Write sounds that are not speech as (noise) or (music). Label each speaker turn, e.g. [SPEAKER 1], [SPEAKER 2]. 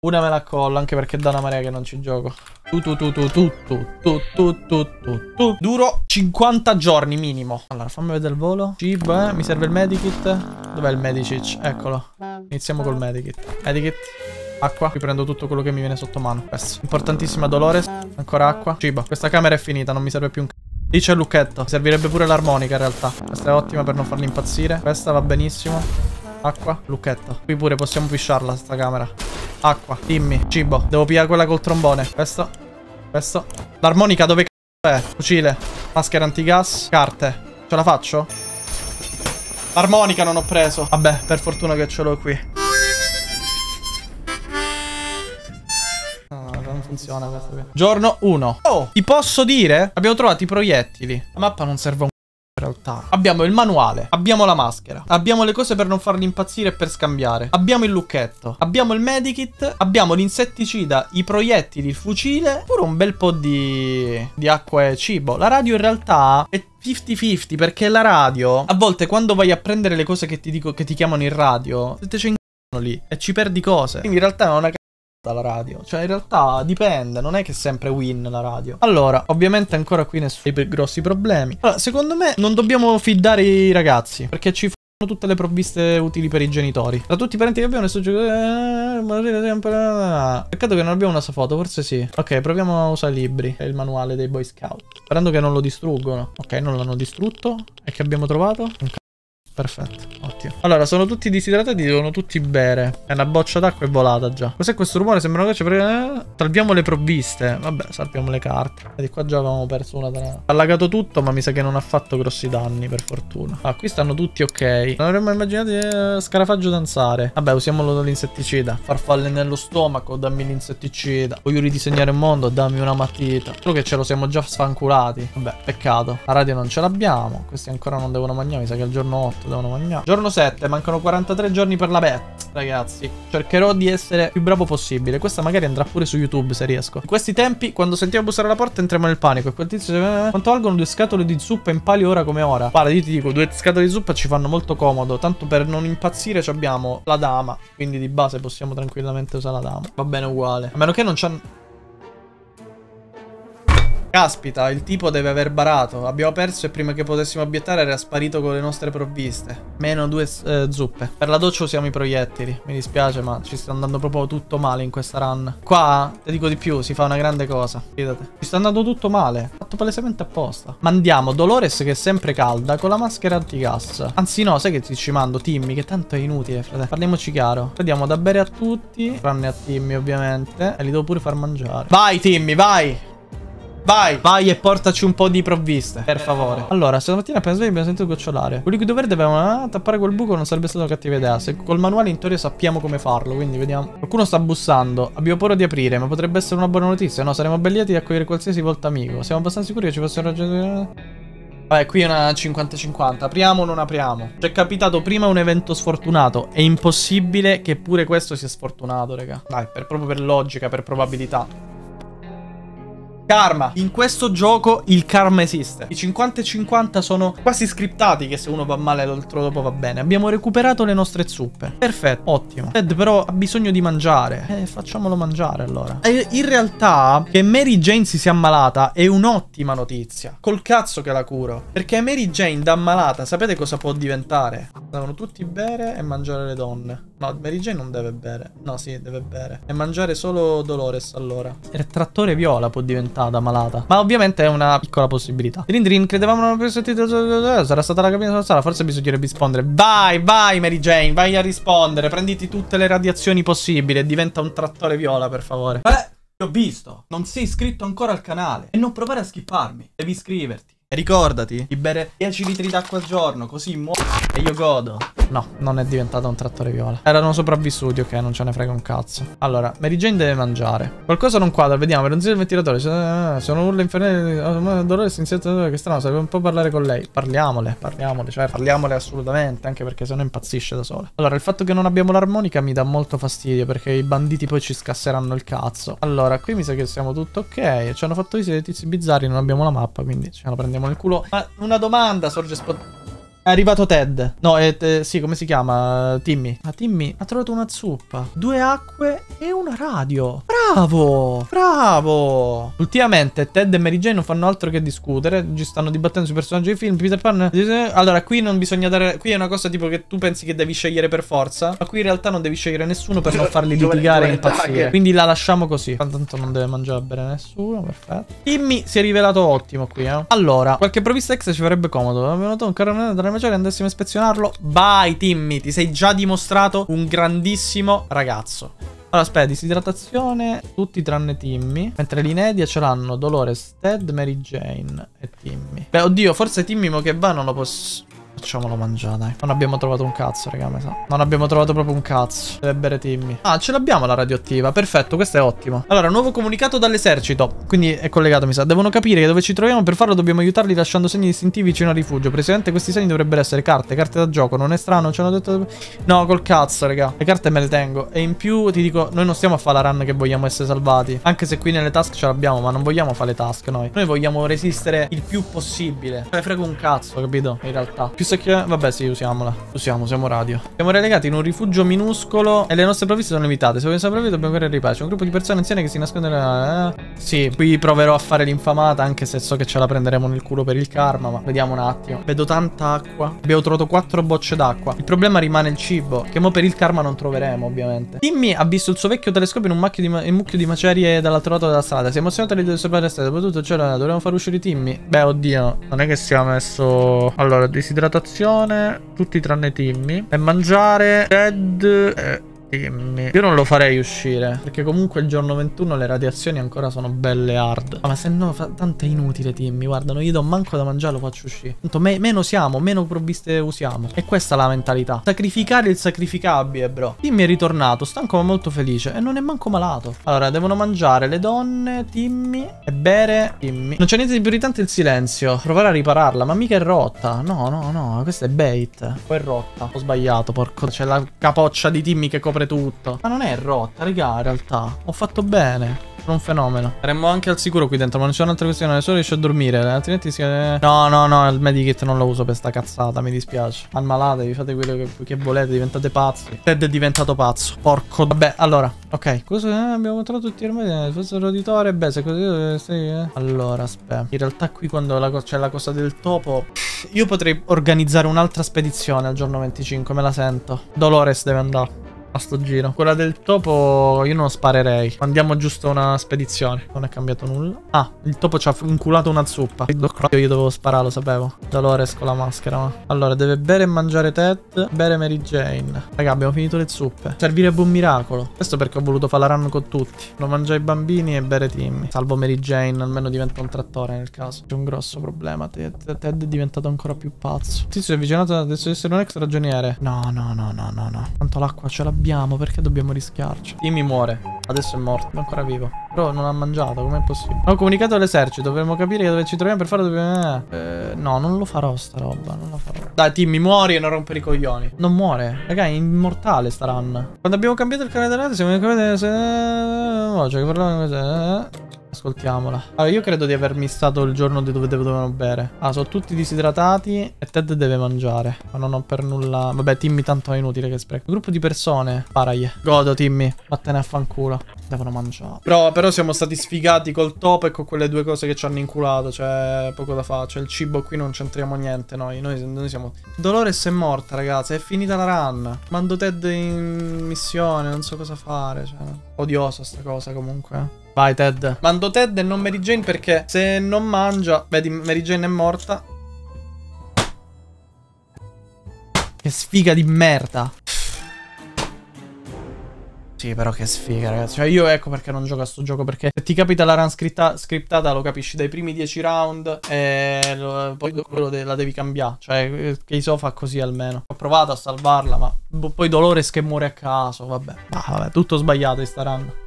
[SPEAKER 1] Una me la collo, anche perché da una marea che non ci gioco. Tu tu tu tu tu tu tu tu tu tu tu Duro 50 giorni minimo. Allora, fammi vedere il volo. Cibo, eh. Mi serve il medikit. Dov'è il medicic? Eccolo. Iniziamo col medikit. Medikit. Acqua. Qui prendo tutto quello che mi viene sotto mano. Questo. Importantissima Dolores. Ancora acqua. Cibo. Questa camera è finita, non mi serve più un c***o. Lì c'è il lucchetto. Servirebbe pure l'armonica in realtà. Questa è ottima per non farli impazzire. Questa va benissimo. Acqua, lucchetto. Qui pure possiamo pisciarla sta camera. Acqua, dimmi, cibo. Devo pigliare quella col trombone. Questo, questo. L'armonica dove c***o è? Fucile, maschera antigas, carte. Ce la faccio? L'armonica non ho preso. Vabbè, per fortuna che ce l'ho qui. Funziona questo qui. Giorno 1. Oh, ti posso dire? Abbiamo trovato i proiettili. La mappa non serve un realtà. Abbiamo il manuale, abbiamo la maschera, abbiamo le cose per non farli impazzire e per scambiare, abbiamo il lucchetto, abbiamo il medikit, abbiamo l'insetticida, i proiettili, il fucile, pure un bel po' di, di acqua e cibo. La radio in realtà è 50-50 perché la radio, a volte quando vai a prendere le cose che ti, dico, che ti chiamano in radio, te c'è lì e ci perdi cose. Quindi in realtà è una la radio. Cioè, in realtà dipende, non è che sempre win la radio. Allora, ovviamente ancora qui nessuno grossi problemi. Allora, secondo me non dobbiamo fidare i ragazzi, perché ci fanno tutte le provviste utili per i genitori. Tra tutti i parenti che abbiamo, nessuno gioca... Peccato che non abbiamo una foto, forse sì. Ok, proviamo a usare i libri. È il manuale dei Boy Scout. Sperando che non lo distruggono. Ok, non l'hanno distrutto. E che abbiamo trovato? Un Perfetto, ottimo. Allora, sono tutti disidratati, devono tutti bere. È una boccia d'acqua e volata già. Cos'è questo rumore? Sembra una goccia. Salviamo le provviste. Vabbè, salviamo le carte. Vedi, qua già avevamo perso una tra... Ha allagato tutto, ma mi sa che non ha fatto grossi danni, per fortuna. Ah, qui stanno tutti ok. Non avremmo immaginato eh, scarafaggio danzare. Vabbè, usiamolo l'insetticida. Farfalle nello stomaco, dammi l'insetticida. Voglio ridisegnare il mondo, dammi una matita. Solo che ce lo siamo già sfanculati. Vabbè, peccato. La radio non ce l'abbiamo. Questi ancora non devono mangiare, mi sa che è il giorno 8 devono mangiare. Giorno 7, mancano 43 giorni per la bet, ragazzi. Cercherò di essere più bravo possibile. Questa magari andrà pure su YouTube se riesco. In questi tempi, quando sentiamo bussare alla porta, entriamo nel panico. E quel tizio dice, quanto valgono due scatole di zuppa in pali ora come ora? Guarda, io ti dico, due scatole di zuppa ci fanno molto comodo. Tanto per non impazzire abbiamo la dama. Quindi di base possiamo tranquillamente usare la dama. Va bene uguale. A meno che non c'hanno... Caspita, il tipo deve aver barato. Abbiamo perso e prima che potessimo obiettare era sparito con le nostre provviste. Meno due eh, zuppe. Per la doccia usiamo i proiettili. Mi dispiace, ma ci sta andando proprio tutto male in questa run. Qua, ti dico di più, si fa una grande cosa. Fidate. Ci sta andando tutto male. Fatto palesemente apposta. Mandiamo Dolores che è sempre calda con la maschera antigas. Anzi no, sai che ti ci mando? Timmy, che tanto è inutile, frate. Parliamoci chiaro. Diamo da bere a tutti. Tranne a Timmy, ovviamente. E li devo pure far mangiare. Vai, Timmy, vai! Vai, vai e portaci un po' di provviste, per favore. Allora, stamattina appena svegli abbiamo sentito gocciolare. Quelli liquido verde avevano ah, tappare quel buco non sarebbe stata una cattiva idea. Se col manuale in teoria sappiamo come farlo, quindi vediamo. Qualcuno sta bussando. Abbiamo paura di aprire, ma potrebbe essere una buona notizia. No, saremo belli di accogliere qualsiasi volta amico. Siamo abbastanza sicuri che ci fosse ragione... Vabbè, qui è una 50-50. Apriamo o non apriamo? Ci è capitato prima un evento sfortunato. È impossibile che pure questo sia sfortunato, raga. Dai, per, proprio per logica, per probabilità. Karma. In questo gioco il karma esiste. I 50 e 50 sono quasi scriptati che se uno va male l'altro dopo va bene. Abbiamo recuperato le nostre zuppe. Perfetto, ottimo. Ted però ha bisogno di mangiare. Eh, facciamolo mangiare allora. E in realtà che Mary Jane si sia ammalata è un'ottima notizia. Col cazzo che la curo. Perché Mary Jane da ammalata sapete cosa può diventare? Devono tutti bere e mangiare le donne. No, Mary Jane non deve bere. No, sì, deve bere. E mangiare solo Dolores allora. Il trattore viola può diventare da malata. Ma ovviamente è una piccola possibilità. Rindrin, credevamo non avesse sentito. Sarà stata la cabina della sala. Forse bisognerebbe rispondere. Vai, vai, Mary Jane, vai a rispondere. Prenditi tutte le radiazioni possibili e diventa un trattore viola, per favore. Eh, ti ho visto. Non sei iscritto ancora al canale. E non provare a skipparmi. Devi iscriverti. E ricordati di bere 10 litri d'acqua al giorno, così muoio e io godo. No, non è diventato un trattore viola. Erano sopravvissuti, ok, non ce ne frega un cazzo. Allora, Mary Jane deve mangiare. Qualcosa non quadra, vediamo, per non zio il ventilatore. Sono, sono urla infernali. Dolore insetto che strano, serve un po' parlare con lei. Parliamole, parliamole, cioè parliamole assolutamente, anche perché se no impazzisce da sola. Allora, il fatto che non abbiamo l'armonica mi dà molto fastidio, perché i banditi poi ci scasseranno il cazzo. Allora, qui mi sa che siamo tutto ok. Ci hanno fatto i tizi bizzarri, non abbiamo la mappa, quindi ce la prendiamo nel culo. Ma una domanda sorge spot... È arrivato Ted. No, è, è- sì, come si chiama? Timmy. Ah, Timmy ha trovato una zuppa. Due acque e una radio. Bravo! Bravo! Ultimamente Ted e Mary Jane non fanno altro che discutere. Ci stanno dibattendo sui personaggi dei film. Peter Pan. Allora, qui non bisogna dare. Qui è una cosa tipo che tu pensi che devi scegliere per forza. Ma qui in realtà non devi scegliere nessuno per non farli (laughs) litigare e impazzire. Quindi la lasciamo così. Tanto non deve mangiare bene nessuno. Perfetto. Timmy si è rivelato ottimo qui, eh. Allora, qualche provvista extra ci farebbe comodo. Abbiamo notato un carro della maggiore andassimo a ispezionarlo. Vai, Timmy. Ti sei già dimostrato un grandissimo ragazzo. Allora, aspetta, disidratazione, tutti tranne Timmy. Mentre l'Inedia ce l'hanno Dolores, Ted, Mary Jane e Timmy. Beh, oddio, forse Timmy mo che va non lo posso... Facciamolo mangiare, dai. Non abbiamo trovato un cazzo, raga, mi sa. Non abbiamo trovato proprio un cazzo. Deve bere Timmy. Ah, ce l'abbiamo la radioattiva. Perfetto, questo è ottimo. Allora, nuovo comunicato dall'esercito. Quindi è collegato, mi sa. Devono capire che dove ci troviamo. Per farlo dobbiamo aiutarli lasciando segni distintivi vicino al rifugio. Presidente, questi segni dovrebbero essere carte, carte da gioco. Non è strano, ci hanno detto... No, col cazzo, raga. Le carte me le tengo. E in più, ti dico, noi non stiamo a fare la run che vogliamo essere salvati. Anche se qui nelle task ce l'abbiamo, ma non vogliamo fare le task noi. Noi vogliamo resistere il più possibile. Me ne frego un cazzo, capito? In realtà. Più che... Vabbè, sì, usiamola. Usiamo, siamo radio. Siamo relegati in un rifugio minuscolo e le nostre provviste sono limitate. Se vogliamo sapere dobbiamo correre ai pace. Un gruppo di persone anziane che si nasconde nella... eh. Sì, qui proverò a fare l'infamata, anche se so che ce la prenderemo nel culo per il karma, ma vediamo un attimo. Vedo tanta acqua. Abbiamo trovato quattro bocce d'acqua. Il problema rimane il cibo, che mo per il karma non troveremo, ovviamente. Timmy ha visto il suo vecchio telescopio in un, di in un mucchio di macerie dall'altro lato della strada. Si è emozionato di osservare la strada. Soprattutto, cioè, dovremmo far uscire Timmy. Beh, oddio, non è che sia messo... Allora, disidratazione, tutti tranne Timmy. E mangiare Ted e Timmy. Io non lo farei uscire, perché comunque il giorno 21 le radiazioni ancora sono belle hard. Ah, ma se no, fa... tanto è inutile Timmy, guarda, non gli do manco da mangiare, lo faccio uscire. Tanto me- meno siamo, meno provviste usiamo. E questa è la mentalità. Sacrificare il sacrificabile, bro. Timmy è ritornato, stanco ma molto felice e non è manco malato. Allora, devono mangiare le donne, Timmy, e bere Timmy. Non c'è niente di più irritante il silenzio. Provare a ripararla, ma mica è rotta. No, no, no, questa è bait. Poi è rotta. Ho sbagliato, porco. C'è la capoccia di Timmy che copre tutto. Ma non è rotta, raga, in realtà. Ho fatto bene. Sono un fenomeno. Saremmo anche al sicuro qui dentro, ma non c'è un'altra questione. Nessuno riesce a dormire. Altrimenti si. No, no, no. Il medikit non lo uso per sta cazzata. Mi dispiace. Ammalatevi, fate quello che, che volete. Diventate pazzi. Ted è diventato pazzo. Porco. Vabbè, allora. Ok. Cosa eh, abbiamo trovato tutti i rimedi? Forse roditore. Beh, se così. eh, sì, eh. Allora, aspetta. In realtà, qui quando c'è la cosa del topo. Io potrei organizzare un'altra spedizione al giorno 25. Me la sento. Dolores deve andare a sto giro. Quella del topo io non sparerei. Mandiamo giusto una spedizione. Non è cambiato nulla. Ah, il topo ci ha inculato una zuppa. Io dovevo sparare, lo sapevo. Dolores con la maschera. Ma. Allora, deve bere e mangiare Ted. Bere Mary Jane. Raga, abbiamo finito le zuppe. Servirebbe un miracolo. Questo perché ho voluto fare la run con tutti. Lo mangiare i bambini e bere Timmy. Salvo Mary Jane, almeno diventa un trattore nel caso. C'è un grosso problema. Ted, Ted è diventato ancora più pazzo. Tizio si è avvicinato adesso essere un ex ragioniere. No, no, no, no, no, no. Tanto l'acqua ce l'abbiamo, perché dobbiamo rischiarci? Timmy muore. Adesso è morto, è ancora vivo. Però non ha mangiato, com'è possibile? Ho comunicato all'esercito, dovremmo capire dove ci troviamo per farlo. Dobbiamo... Eh, no, non lo farò sta roba, non la farò. Dai, Timmy, muori e non rompere i coglioni. Non muore. Raga, è immortale sta run. Quando abbiamo cambiato il canale della siamo capite se... Oh, cioè, che eh? Ascoltiamola. Allora, io credo di avermi stato il giorno di dove dovevano bere. Ah, sono tutti disidratati e Ted deve mangiare. Ma non ho per nulla... Vabbè, Timmy tanto è inutile che spreca. Un gruppo di persone. Paragli. Godo, Timmy. Vattene a fanculo. Devono mangiare. Però, però siamo stati sfigati col topo e con quelle due cose che ci hanno inculato. Cioè, poco da fare. Cioè, il cibo qui non c'entriamo niente noi. Noi, noi siamo... Dolores è morta, ragazzi. È finita la run. Mando Ted in missione. Non so cosa fare. Cioè, odiosa sta cosa comunque. Eh. Vai Ted. Mando Ted e non Mary Jane perché se non mangia... Vedi, Mary Jane è morta. Che sfiga di merda. Sì, però che sfiga, ragazzi. Cioè, io ecco perché non gioco a sto gioco. Perché se ti capita la run scritta- scriptata, lo capisci dai primi 10 round. E lo- poi quello de- la devi cambiare. Cioè, che Iso fa così almeno. Ho provato a salvarla, ma bo- poi Dolores che muore a caso. Vabbè, Ah, vabbè, tutto sbagliato in sta run.